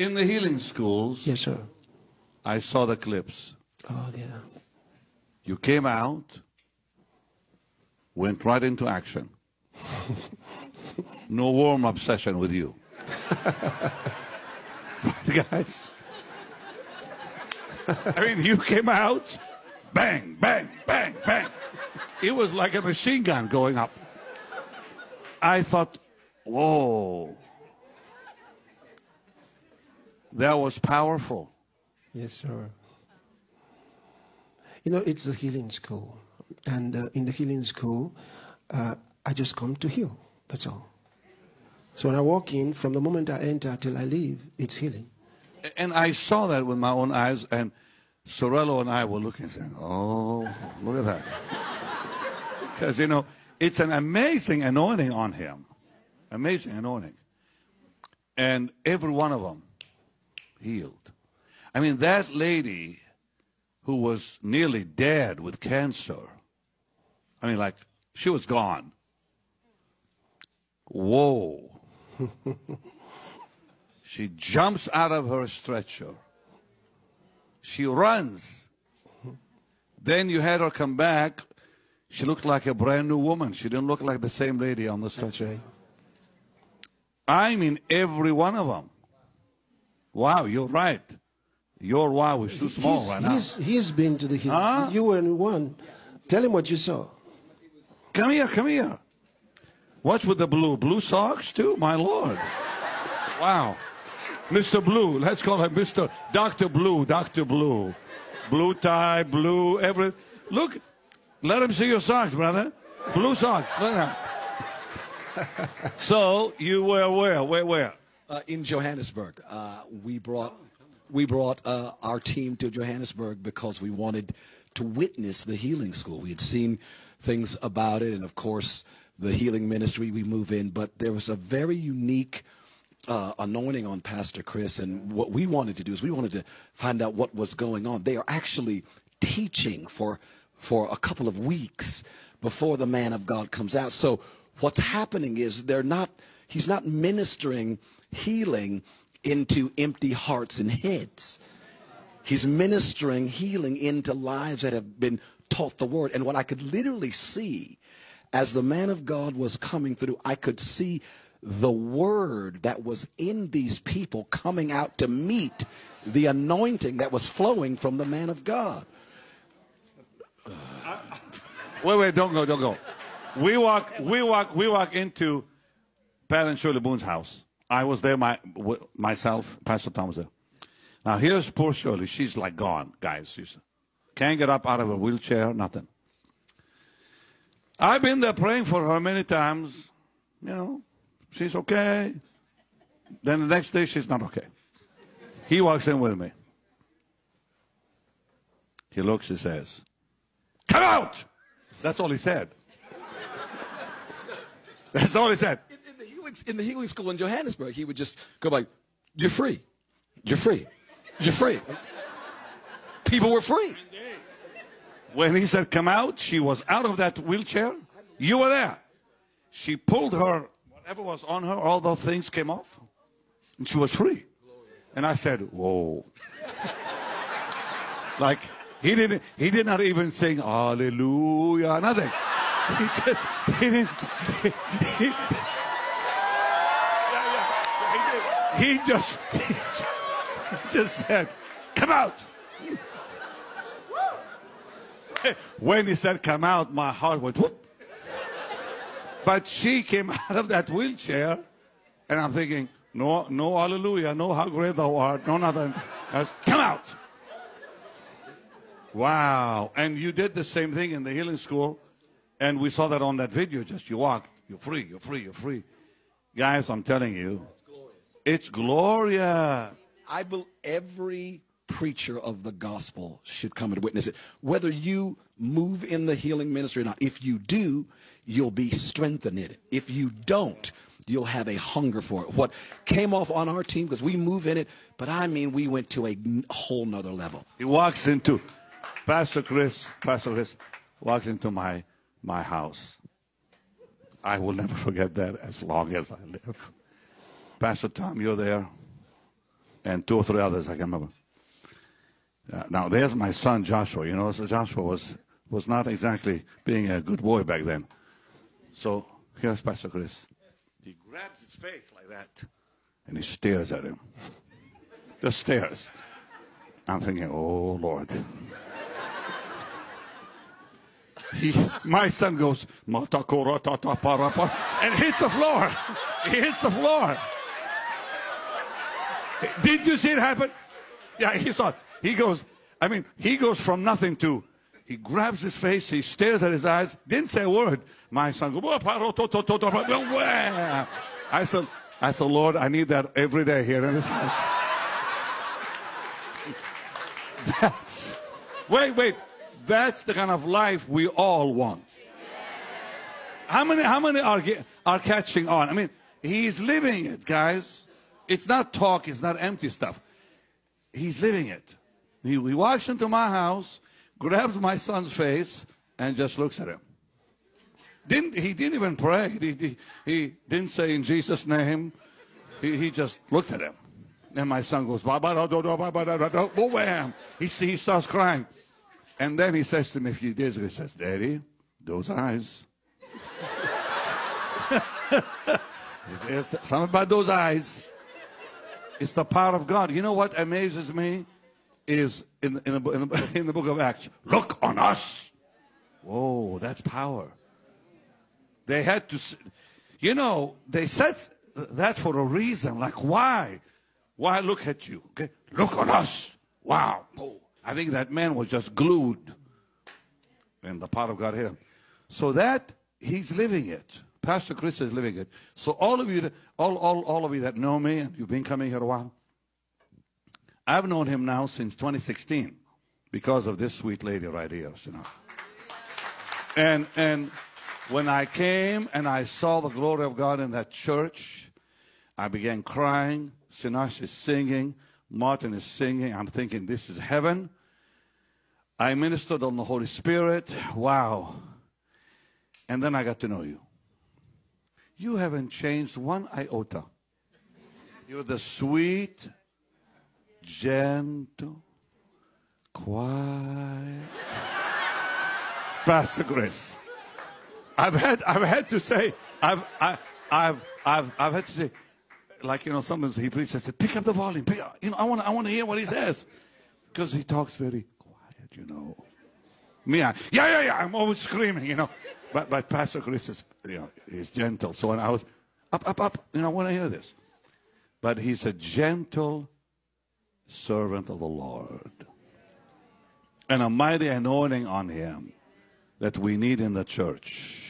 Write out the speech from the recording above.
In the healing schools, Yes, sir. I saw the clips. Oh, yeah. You came out, went right into action. no warm up session with you. Right, guys? I mean, you came out, bang, bang, bang, bang. It was like a machine gun going up. I thought, whoa. That was powerful. Yes, sir. You know, it's a healing school. And uh, in the healing school, uh, I just come to heal. That's all. So when I walk in, from the moment I enter till I leave, it's healing. And I saw that with my own eyes, and Sorello and I were looking, and saying, "Oh, look at that!" Because you know, it's an amazing anointing on him, amazing anointing, and every one of them healed. I mean, that lady who was nearly dead with cancer. I mean, like she was gone. Whoa. She jumps out of her stretcher. She runs. Then you had her come back. She looked like a brand new woman. She didn't look like the same lady on the stretcher. right. I mean, every one of them. Wow, you're right. Your wow is too small he's, right now. he's, he's been to the healing. Huh? You were in one. Tell him what you saw. Come here, come here. What's with the blue? Blue socks too? My lord. Wow. Mr. Blue. Let's call him Mr. Dr. Blue. Dr. Blue. Blue tie, blue, every. Look, let him see your socks, brother. Blue socks. Look at that. so you were where? Where? Where? Uh, in Johannesburg, uh, we brought we brought uh, our team to Johannesburg because we wanted to witness the healing school. We had seen things about it, and of course, the healing ministry we move in. But there was a very unique uh, anointing on Pastor Chris, and what we wanted to do is we wanted to find out what was going on. They are actually teaching for for a couple of weeks before the man of God comes out. So what's happening is they're not. He's not ministering healing into empty hearts and heads. He's ministering healing into lives that have been taught the word. And what I could literally see as the man of God was coming through, I could see the word that was in these people coming out to meet the anointing that was flowing from the man of God. Wait, wait, don't go, don't go. We walk, we walk, we walk into Pat and Shirley Boone's house. I was there, my w- myself, Pastor Tom was there. Now here's poor Shirley. She's like gone, guys. She's can't get up out of a wheelchair, nothing. I've been there praying for her many times. You know, she's okay. Then the next day she's not okay. He walks in with me. He looks, he says, Come out! That's all he said. That's all he said. In, in the healing, in the healing school in Johannesburg, he would just go like, "You're free, you're free, you're free." People were free. When he said, Come out, she was out of that wheelchair. You were there. She pulled her, whatever was on her, all those things came off, and she was free. And I said, Whoa. like, he didn't, he did not even sing Hallelujah, nothing. He just, he didn't, he, he, yeah, yeah, he, just, he just, just said, Come out. when he said come out, my heart went whoop. But she came out of that wheelchair, and I'm thinking, no, no, hallelujah, no, how great thou art, no, nothing. That's, come out. Wow. And you did the same thing in the healing school, and we saw that on that video. Just you walk, you're free, you're free, you're free. Guys, I'm telling you, it's Gloria. I believe every preacher of the gospel should come and witness it. Whether you move in the healing ministry or not, if you do, you'll be strengthened in it. If you don't, you'll have a hunger for it. What came off on our team, because we move in it, but I mean, we went to a whole nother level. He walks into Pastor Chris. Pastor Chris walks into my my house. I will never forget that as long as I live. Pastor Tom, you're there. and two or three others, I can remember. Uh, now, there's my son Joshua. You know, so Joshua was, was not exactly being a good boy back then. So here's Pastor Chris. He grabs his face like that and he stares at him. Just stares. I'm thinking, oh, Lord. He, my son goes, and hits the floor. He hits the floor. Did you see it happen? Yeah, he saw it. He goes, I mean, he goes from nothing to, he grabs his face, he stares at his eyes, didn't say a word. My son goes, I said, I said, Lord, I need that every day here in this house. That's, wait, wait. That's the kind of life we all want. How many, how many are, are catching on? I mean, he's living it, guys. It's not talk, it's not empty stuff. He's living it. He, he walks into my house, grabs my son's face, and just looks at him. Didn't, he didn't even pray. He, he, he didn't say in Jesus' name. He, he just looked at him. And my son goes, wham. He, he starts crying. And then he says to me a few days ago, he says, Daddy, those eyes. Something about those eyes. It's the power of God. You know what amazes me is in, in, the, in, the, in the book of Acts. Look on us. Whoa, that's power. They had to, you know, they said that for a reason. Like, why? Why look at you? Okay, look on us. Wow. I think that man was just glued. And the power of God hit him. So that he's living it. Pastor Chris is living it. So all of you that all, all, all of you that know me and you've been coming here a while, I've known him now since 2016 because of this sweet lady right here, you. And and when I came and I saw the glory of God in that church, I began crying. Sinach is singing. Martin is singing. I'm thinking, this is heaven. I ministered on the Holy Spirit. Wow. And then I got to know you. You haven't changed one iota. You're the sweet, gentle, quiet Pastor Grace. I've had, I've had to say, I've, I, I've, I've, I've had to say, like you know, sometimes he preaches. I said, pick up the volume. Pick up. You know, I want, I want to hear what he says, because he talks very quiet. You know, me, I, yeah, yeah, yeah. I'm always screaming. You know, but but Pastor Chris is, you know, he's gentle. So when I was up, up, up, you know, I want to hear this. But he's a gentle servant of the Lord, and a mighty anointing on him that we need in the church.